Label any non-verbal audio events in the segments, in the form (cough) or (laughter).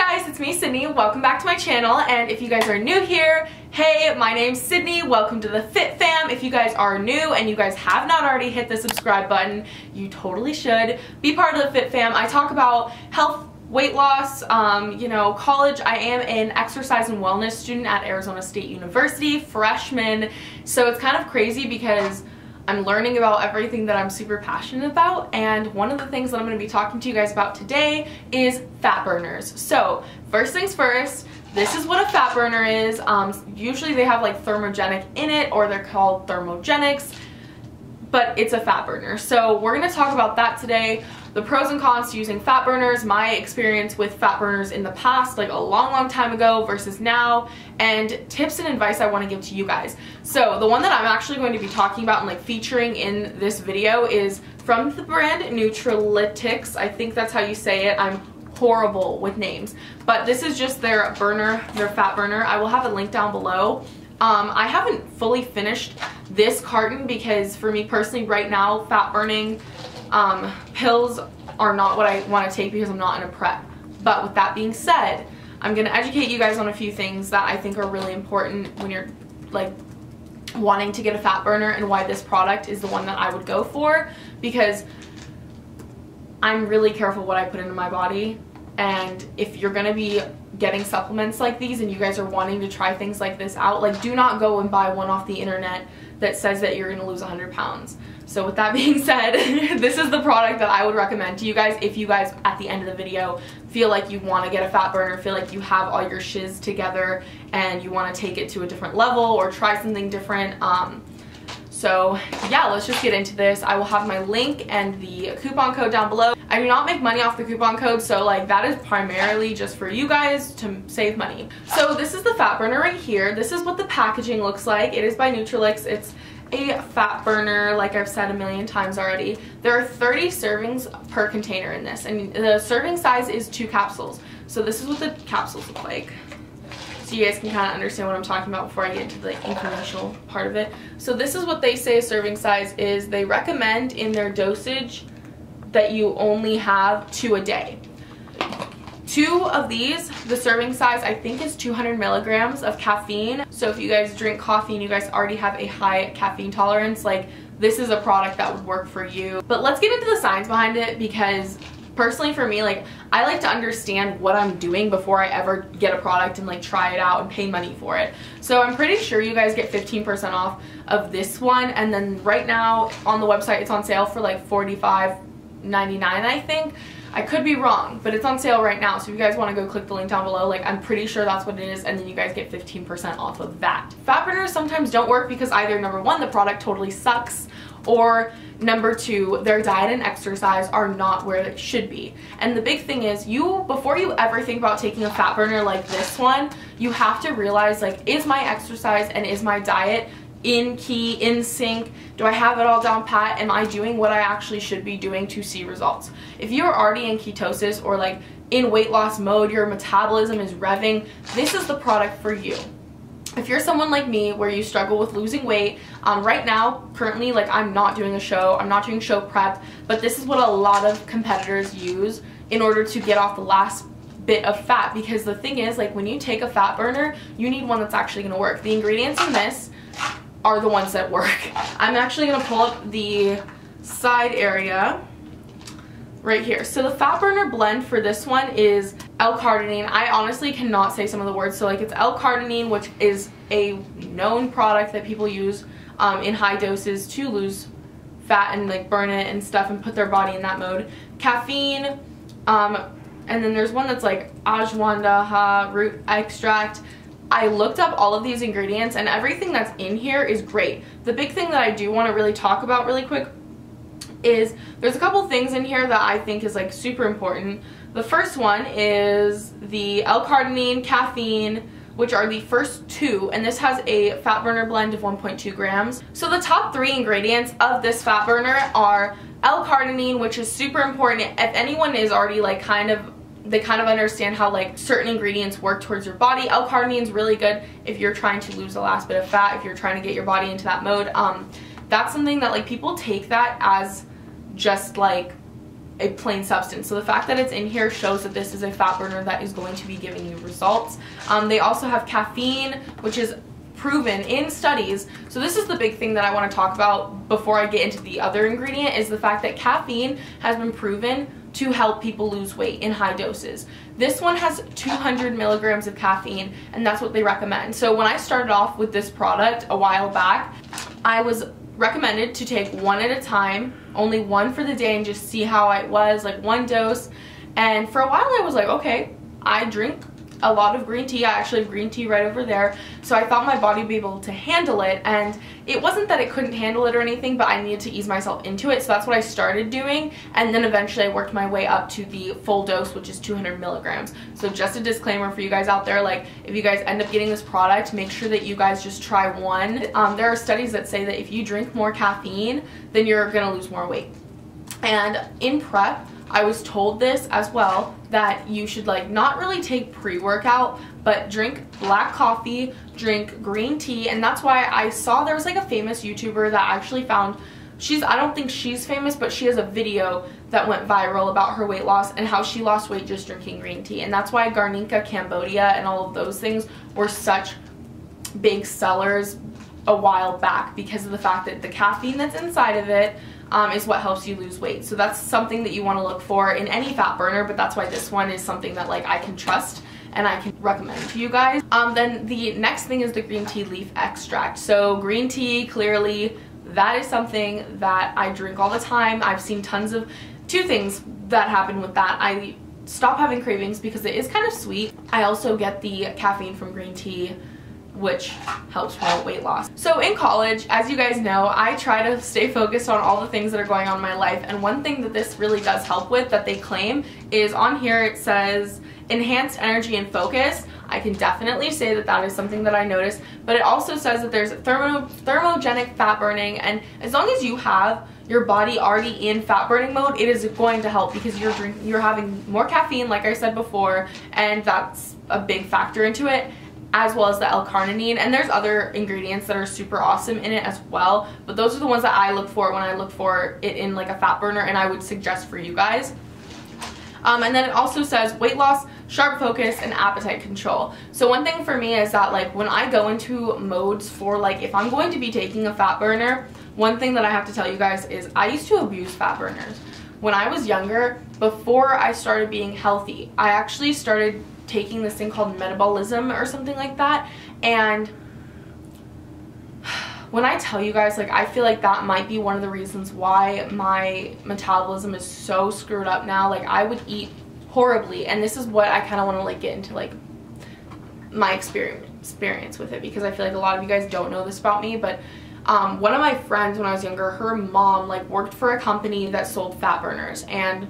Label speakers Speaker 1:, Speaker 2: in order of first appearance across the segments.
Speaker 1: guys, it's me Sidney. Welcome back to my channel and if you guys are new here, hey, my name's Sidney. Welcome to the Fit Fam. If you guys are new and you guys have not already hit the subscribe button, you totally should. Be part of the Fit Fam. I talk about health weight loss, um, you know, college. I am an exercise and wellness student at Arizona State University, freshman. So it's kind of crazy because I'm learning about everything that I'm super passionate about and one of the things that I'm going to be talking to you guys about today is fat burners. So first things first, this is what a fat burner is. Um, usually they have like thermogenic in it or they're called thermogenics but it's a fat burner. So we're going to talk about that today the pros and cons to using fat burners, my experience with fat burners in the past, like a long, long time ago versus now, and tips and advice I want to give to you guys. So the one that I'm actually going to be talking about and like featuring in this video is from the brand Nutraletix. I think that's how you say it. I'm horrible with names, but this is just their burner, their fat burner. I will have a link down below. Um, I haven't fully finished this carton because for me personally right now, fat burning um, pills are not what I want to take because I'm not in a prep. But with that being said, I'm going to educate you guys on a few things that I think are really important when you're like wanting to get a fat burner and why this product is the one that I would go for. Because I'm really careful what I put into my body. And if you're going to be getting supplements like these and you guys are wanting to try things like this out like do not go and buy one off the internet that says that you're going to lose 100 pounds so with that (laughs) being said, this is the product that I would recommend to you guys if you guys at the end of the video feel like you want to get a fat burner, feel like you have all your shiz together and you want to take it to a different level or try something different. Um, so yeah, let's just get into this. I will have my link and the coupon code down below. I do not make money off the coupon code, so like that is primarily just for you guys to save money. So this is the fat burner right here. This is what the packaging looks like. It is by Nutraletix. It's a fat burner like I've said a million times already. There are 30 servings per container in this and the serving size is two capsules. So this is what the capsules look like. So you guys can kind of understand what I'm talking about before I get into the informational part of it. So this is what they say a serving size is. They recommend in their dosage that you only have two a day. Two of these, the serving size I think is 200 milligrams of caffeine. So if you guys drink coffee and you guys already have a high caffeine tolerance, like this is a product that would work for you. But let's get into the science behind it because personally for me, like I like to understand what I'm doing before I ever get a product and like try it out and pay money for it. So I'm pretty sure you guys get 15% off of this one. And then right now on the website, it's on sale for like 45.99 I think. I could be wrong, but it's on sale right now. So if you guys want to go click the link down below, like I'm pretty sure that's what it is. And then you guys get 15% off of that. Fat burners sometimes don't work because either number one, the product totally sucks or number two, their diet and exercise are not where it should be. And the big thing is you, before you ever think about taking a fat burner like this one, you have to realize like, is my exercise and is my diet in key, in sync? Do I have it all down pat? Am I doing what I actually should be doing to see results? If you're already in ketosis or like in weight loss mode, your metabolism is revving, this is the product for you. If you're someone like me where you struggle with losing weight, um, right now, currently, like I'm not doing a show, I'm not doing show prep, but this is what a lot of competitors use in order to get off the last bit of fat because the thing is like when you take a fat burner you need one that's actually going to work the ingredients in this are the ones that work. (laughs) I'm actually going to pull up the side area right here. So the fat burner blend for this one is L-carnitine. I honestly cannot say some of the words. So like it's L-carnitine, which is a known product that people use um, in high doses to lose fat and like burn it and stuff and put their body in that mode. Caffeine, um, and then there's one that's like ashwagandha root extract. I looked up all of these ingredients and everything that's in here is great. The big thing that I do want to really talk about really quick is there's a couple things in here that I think is like super important. The first one is the L-carnitine, caffeine, which are the first two, and this has a fat burner blend of 1.2 grams. So the top three ingredients of this fat burner are L-carnitine, which is super important. If anyone is already like kind of they kind of understand how like certain ingredients work towards your body. L-carnitine is really good if you're trying to lose the last bit of fat, if you're trying to get your body into that mode. Um, that's something that like people take that as just like a plain substance. So the fact that it's in here shows that this is a fat burner that is going to be giving you results. Um, they also have caffeine, which is proven in studies. So this is the big thing that I want to talk about before I get into the other ingredient is the fact that caffeine has been proven to help people lose weight in high doses. This one has 200 milligrams of caffeine and that's what they recommend. So when I started off with this product a while back, I was recommended to take one at a time, only one for the day and just see how I was, like one dose. And for a while I was like, okay, I drink a lot of green tea. I actually have green tea right over there. So I thought my body would be able to handle it. And it wasn't that it couldn't handle it or anything, but I needed to ease myself into it. So that's what I started doing. And then eventually I worked my way up to the full dose, which is 200 milligrams. So just a disclaimer for you guys out there, like if you guys end up getting this product, make sure that you guys just try one. Um, there are studies that say that if you drink more caffeine, then you're gonna lose more weight. And in prep, I was told this as well that you should like not really take pre-workout but drink black coffee drink green tea and that's why I saw there was like a famous YouTuber that actually found. She's I don't think she's famous but she has a video that went viral about her weight loss and how she lost weight just drinking green tea and that's why Garcinia Cambogia and all of those things were such big sellers a while back because of the fact that the caffeine that's inside of it um, is what helps you lose weight. So that's something that you want to look for in any fat burner, but that's why this one is something that like I can trust and I can recommend to you guys. Um, then the next thing is the green tea leaf extract. So green tea, clearly, that is something that I drink all the time. I've seen tons of, two things that happen with that. I stop having cravings because it is kind of sweet. I also get the caffeine from green tea which helps promote weight loss. So in college, as you guys know, I try to stay focused on all the things that are going on in my life and one thing that this really does help with that they claim is on here it says enhanced energy and focus. I can definitely say that that is something that I noticed, but it also says that there's thermo thermogenic fat burning and as long as you have your body already in fat burning mode, it is going to help because you're drinking, you're having more caffeine, like I said before, and that's a big factor into it as well as the L-carnitine and there's other ingredients that are super awesome in it as well but those are the ones that I look for when I look for it in like a fat burner and I would suggest for you guys. Um, and then it also says weight loss sharp focus and appetite control. So one thing for me is that like when I go into modes for like if I'm going to be taking a fat burner one thing that I have to tell you guys is I used to abuse fat burners when I was younger before I started being healthy I actually started taking this thing called metabolism or something like that. And when I tell you guys like I feel like that might be one of the reasons why my metabolism is so screwed up now. Like I would eat horribly and this is what I kind of want to like get into like my experience experience with it because I feel like a lot of you guys don't know this about me but um, one of my friends when I was younger her mom like worked for a company that sold fat burners. And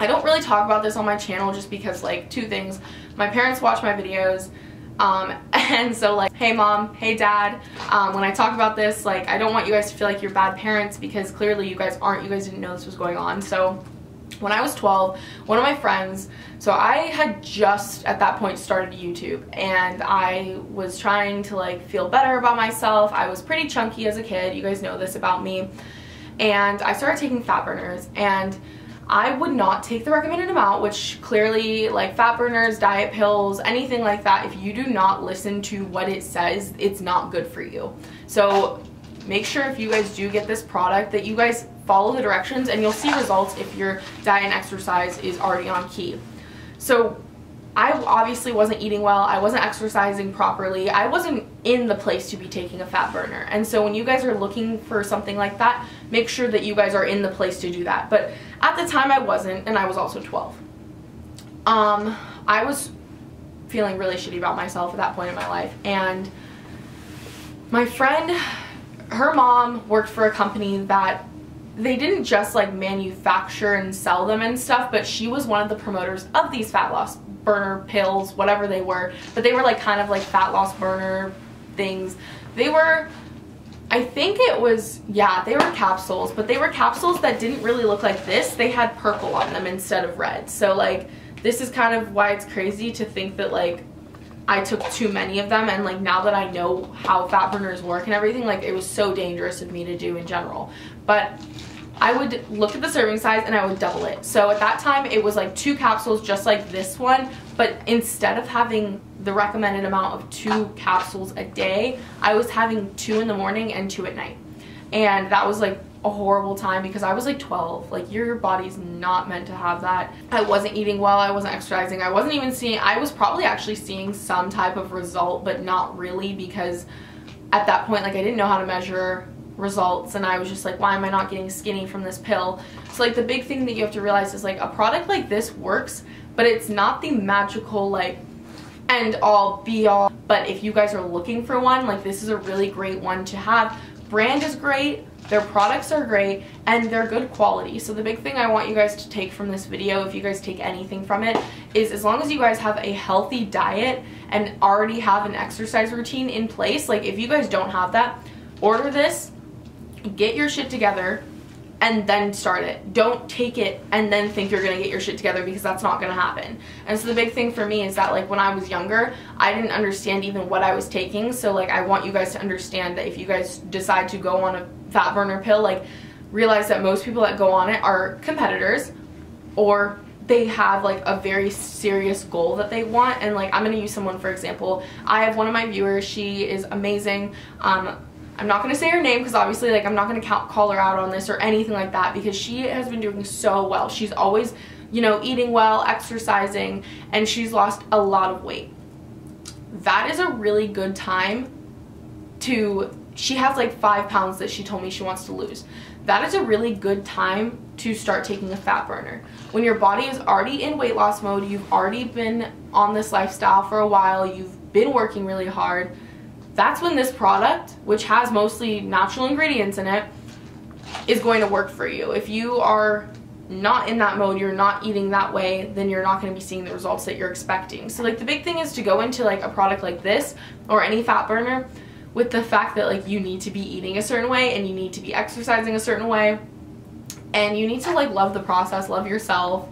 Speaker 1: I don't really talk about this on my channel just because like two things. My parents watch my videos um, (laughs) and so like hey mom hey dad. Um, when I talk about this like I don't want you guys to feel like you're bad parents because clearly you guys aren't. You guys didn't know this was going on. So when I was 12 one of my friends so I had just at that point started YouTube and I was trying to like feel better about myself I was pretty chunky as a kid you guys know this about me and I started taking fat burners and I would not take the recommended amount, which clearly like fat burners, diet pills, anything like that, if you do not listen to what it says, it's not good for you. So make sure if you guys do get this product that you guys follow the directions and you'll see results if your diet and exercise is already on key. So I obviously wasn't eating well, I wasn't exercising properly, I wasn't in the place to be taking a fat burner. And so when you guys are looking for something like that, make sure that you guys are in the place to do that. But at the time I wasn't, and I was also 12. Um, I was feeling really shitty about myself at that point in my life. And my friend, her mom worked for a company that they didn't just like manufacture and sell them and stuff, but she was one of the promoters of these fat loss burner pills, whatever they were. But they were like kind of like fat loss burner things. They were, I think it was, yeah, they were capsules, but they were capsules that didn't really look like this. They had purple on them instead of red. So like, this is kind of why it's crazy to think that like I took too many of them and like now that I know how fat burners work and everything like it was so dangerous of me to do in general but I would look at the serving size and I would double it. So at that time it was like two capsules just like this one, but instead of having the recommended amount of two capsules a day, I was having two in the morning and two at night. And that was like a horrible time because I was like 12. Like your body's not meant to have that. I wasn't eating well, I wasn't exercising, I wasn't even seeing, I was probably actually seeing some type of result, but not really because at that point, like I didn't know how to measure results and I was just like, why am I not getting skinny from this pill? So like the big thing that you have to realize is like a product like this works, but it's not the magical like end all be all. But if you guys are looking for one, like this is a really great one to have. Brand is great, their products are great and they're good quality. So the big thing I want you guys to take from this video, if you guys take anything from it, is as long as you guys have a healthy diet and already have an exercise routine in place, like if you guys don't have that, order this, get your shit together, and then start it. Don't take it and then think you're gonna get your shit together because that's not gonna happen. And so the big thing for me is that like when I was younger, I didn't understand even what I was taking. So like I want you guys to understand that if you guys decide to go on a fat burner pill, like realize that most people that go on it are competitors or they have like a very serious goal that they want and like I'm gonna use someone for example I have one of my viewers she is amazing um I'm not gonna say her name because obviously like I'm not gonna call her out on this or anything like that because she has been doing so well she's always you know eating well exercising and she's lost a lot of weight that is a really good time to she has like five pounds that she told me she wants to lose. That is a really good time to start taking a fat burner. When your body is already in weight loss mode, you've already been on this lifestyle for a while, you've been working really hard, that's when this product, which has mostly natural ingredients in it, is going to work for you. If you are not in that mode, you're not eating that way, then you're not going to be seeing the results that you're expecting. So like the big thing is to go into like a product like this or any fat burner with the fact that like you need to be eating a certain way and you need to be exercising a certain way and you need to like love the process love yourself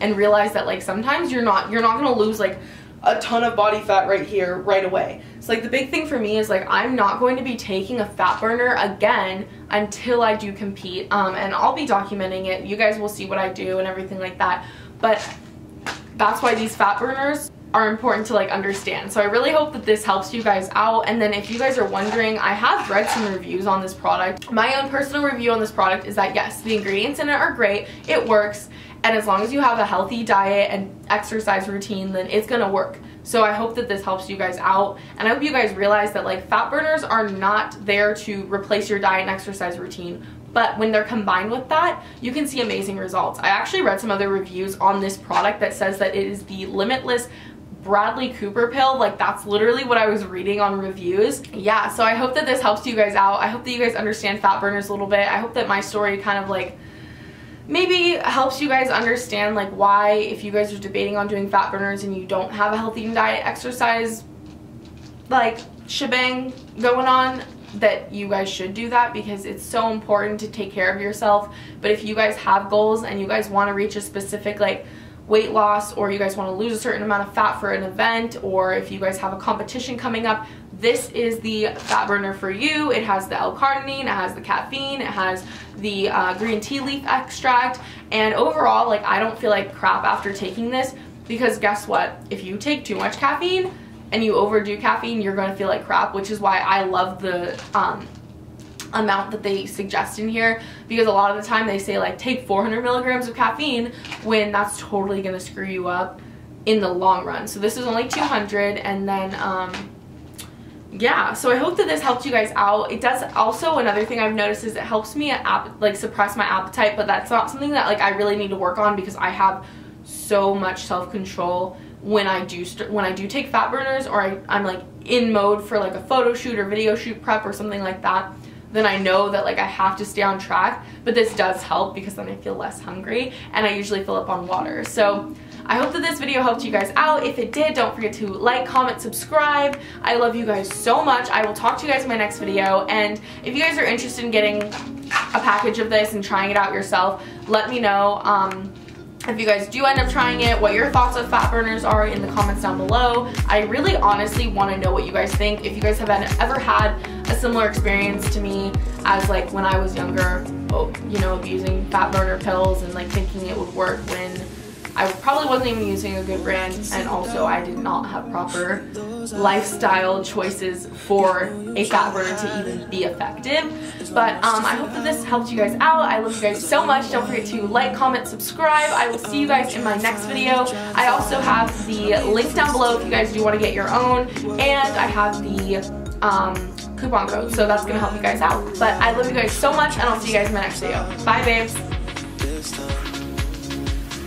Speaker 1: and realize that like sometimes you're not you're not gonna lose like a ton of body fat right here right away so like the big thing for me is like I'm not going to be taking a fat burner again until I do compete um, and I'll be documenting it you guys will see what I do and everything like that but that's why these fat burners are important to like understand. So I really hope that this helps you guys out. And then if you guys are wondering, I have read some reviews on this product. My own personal review on this product is that yes, the ingredients in it are great, it works, and as long as you have a healthy diet and exercise routine, then it's gonna work. So I hope that this helps you guys out. And I hope you guys realize that like fat burners are not there to replace your diet and exercise routine. But when they're combined with that, you can see amazing results. I actually read some other reviews on this product that says that it is the limitless Bradley Cooper pill. Like that's literally what I was reading on reviews. Yeah, so I hope that this helps you guys out. I hope that you guys understand fat burners a little bit. I hope that my story kind of like maybe helps you guys understand like why if you guys are debating on doing fat burners and you don't have a healthy diet, exercise, like shebang going on, that you guys should do that because it's so important to take care of yourself. But if you guys have goals and you guys want to reach a specific like weight loss or you guys want to lose a certain amount of fat for an event or if you guys have a competition coming up, this is the fat burner for you. It has the L-carnitine, it has the caffeine, it has the uh, green tea leaf extract, and overall, like I don't feel like crap after taking this because guess what? If you take too much caffeine and you overdo caffeine, you're gonna feel like crap, which is why I love the um, amount that they suggest in here because a lot of the time they say like take 400 milligrams of caffeine when that's totally gonna screw you up in the long run. So this is only 200 and then um, yeah, so I hope that this helped you guys out. It does also, another thing I've noticed is it helps me like suppress my appetite, but that's not something that like I really need to work on because I have so much self-control when I do when I do take fat burners or I, I'm like in mode for like a photo shoot or video shoot prep or something like that then I know that like I have to stay on track. But this does help because then I feel less hungry and I usually fill up on water. So I hope that this video helped you guys out. If it did, don't forget to like, comment, subscribe. I love you guys so much. I will talk to you guys in my next video. And if you guys are interested in getting a package of this and trying it out yourself, let me know. Um, if you guys do end up trying it, what your thoughts of fat burners are in the comments down below. I really honestly want to know what you guys think. If you guys have ever had a similar experience to me as like when I was younger, you know, abusing fat burner pills and like thinking it would work when I probably wasn't even using a good brand and also I did not have proper lifestyle choices for a fat burner to even be effective. But um, I hope that this helped you guys out. I love you guys so much. Don't forget to like, comment, subscribe. I will see you guys in my next video. I also have the link down below if you guys do want to get your own. And I have the um, coupon code, so that's to help you guys out. But I love you guys so much, and I'll see you guys in my next video. Bye, babes.